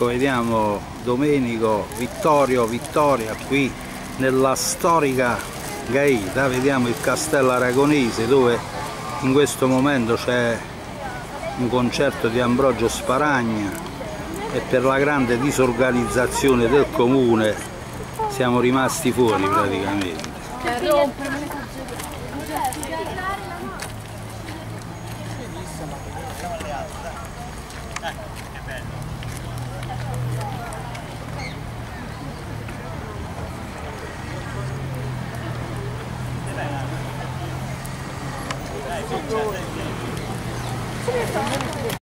ecco vediamo Domenico Vittorio Vittoria qui nella storica Gaeta. Vediamo il castello aragonese dove in questo momento c'è un concerto di Ambrogio Sparagna. E per la grande disorganizzazione del comune siamo rimasti fuori praticamente セリフ食べたいです。